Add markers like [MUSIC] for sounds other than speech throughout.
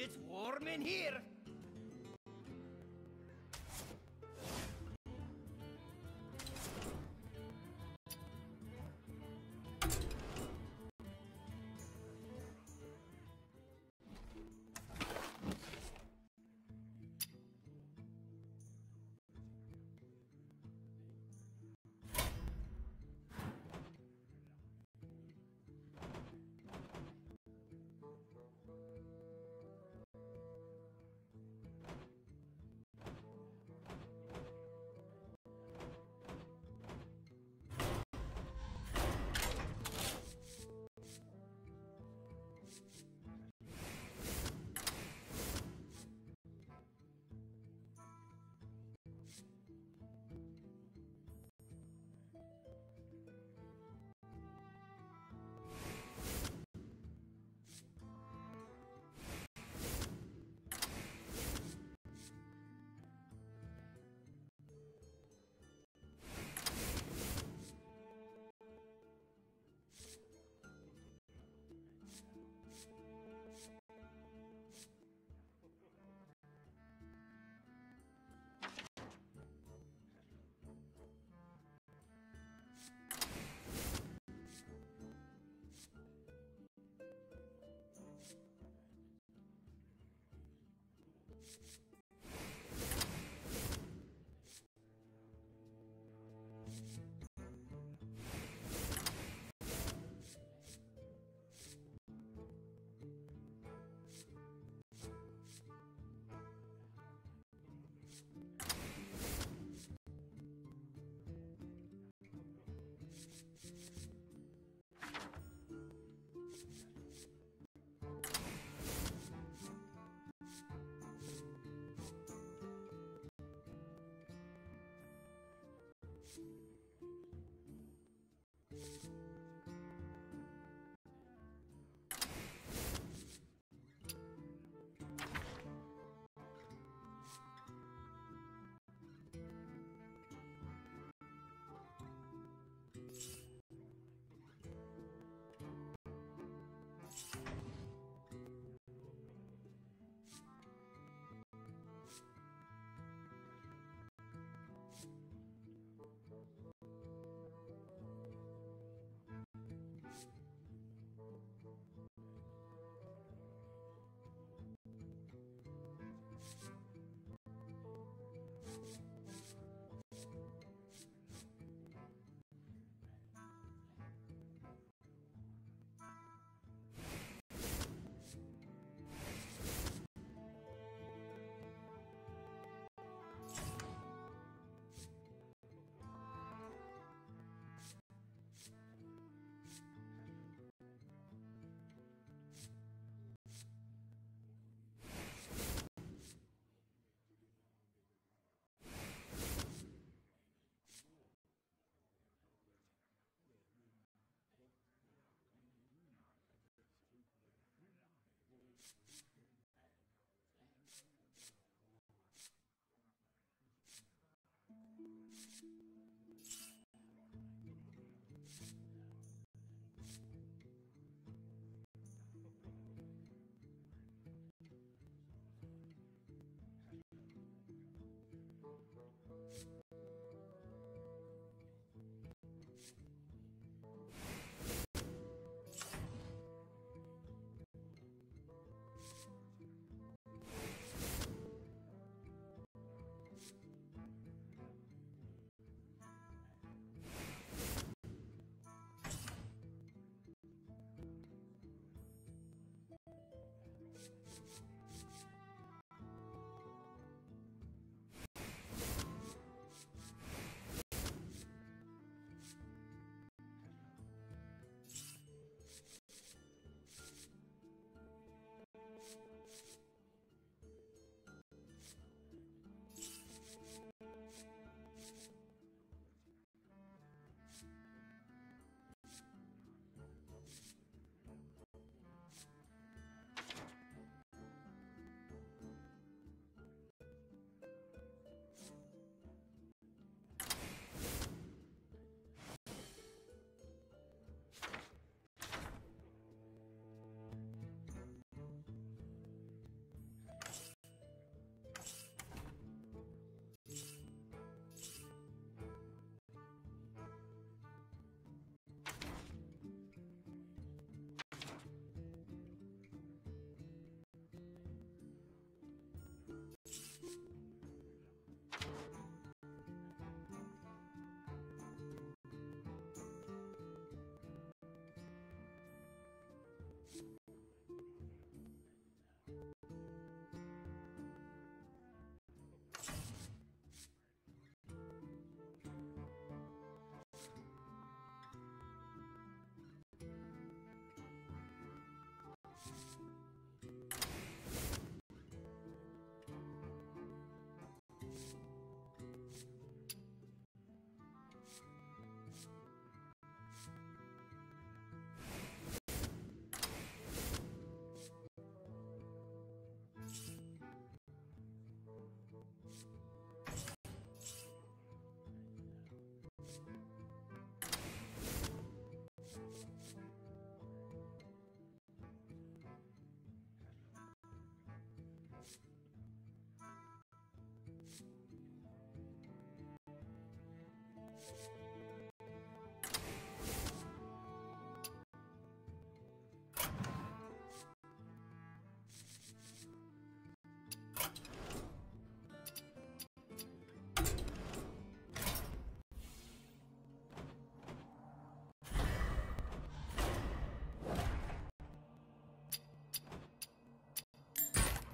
it's warm in here.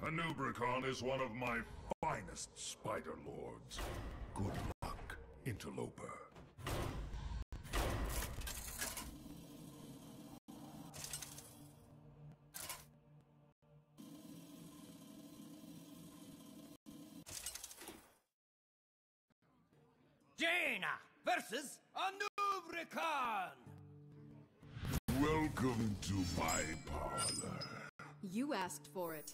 Anub'Rekhan is one of my finest spider lords. Good luck, interloper. Jaina versus Anub'Rekhan! Welcome to my parlor. You asked for it.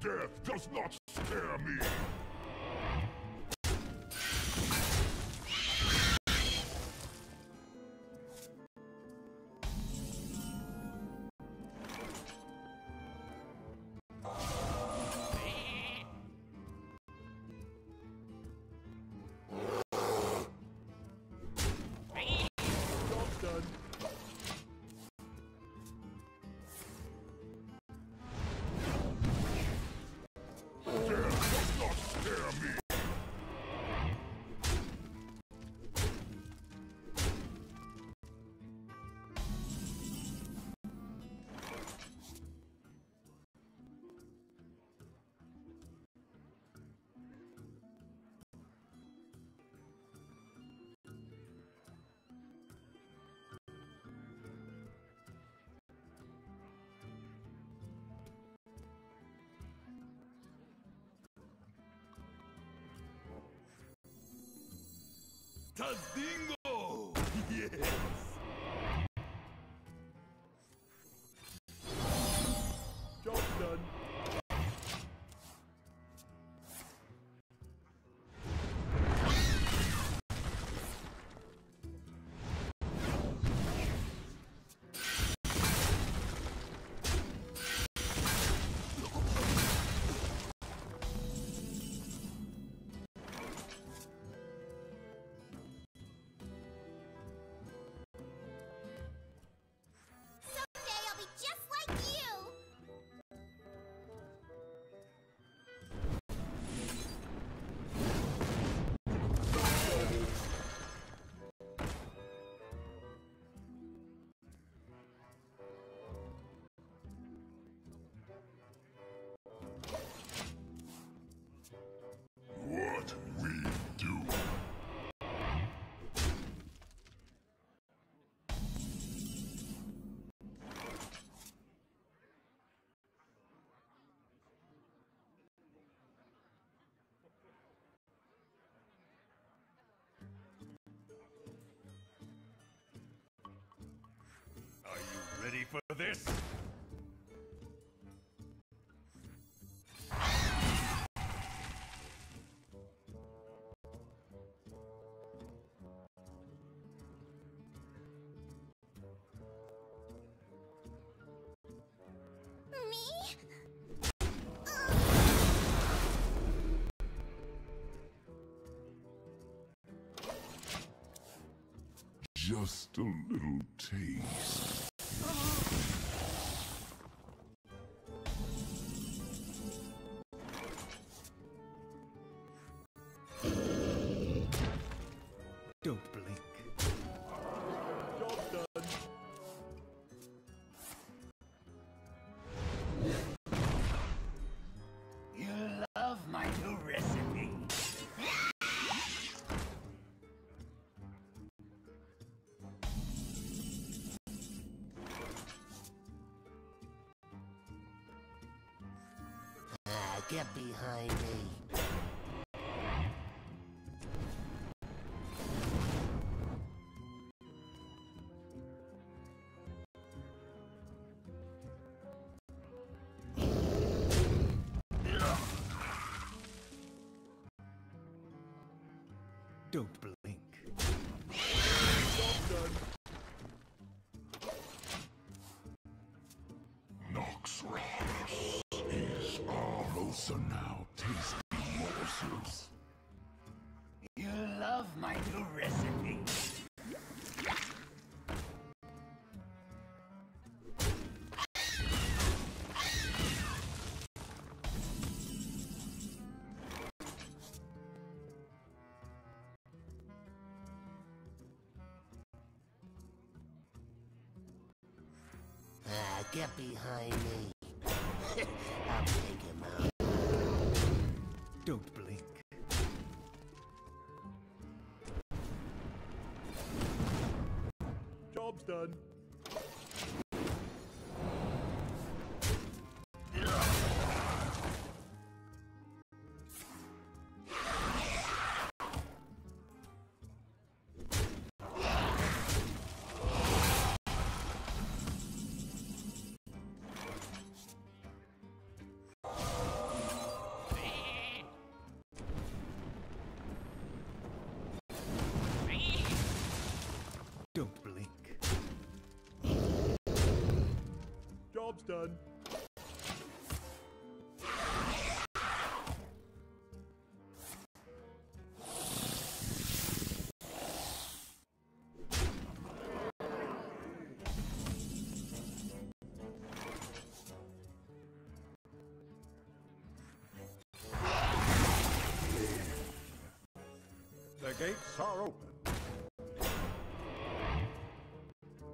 Death does not scare me. Tadingo! [LAUGHS] Yes! This? Me? Just a little taste. Get behind me. Don't blink. Job done. Naxxramas is closer now. Tasty morsels. You love my new recipe. Ah, get behind me. [LAUGHS] I'll take him out. Don't blink. Job's done. Job's done. The gates are open.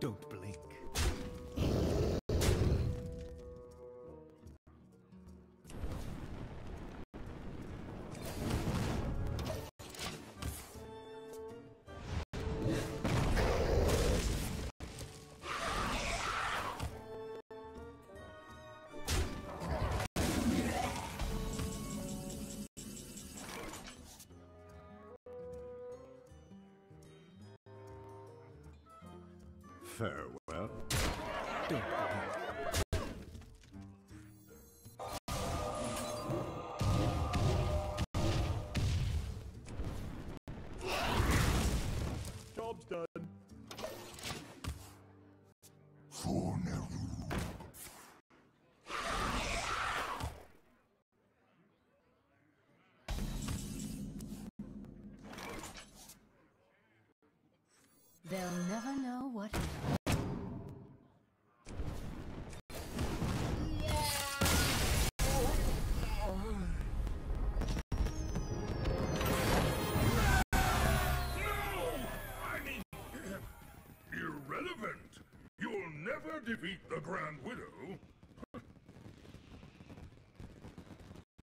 Don't Farewell. Defeat the Grand Widow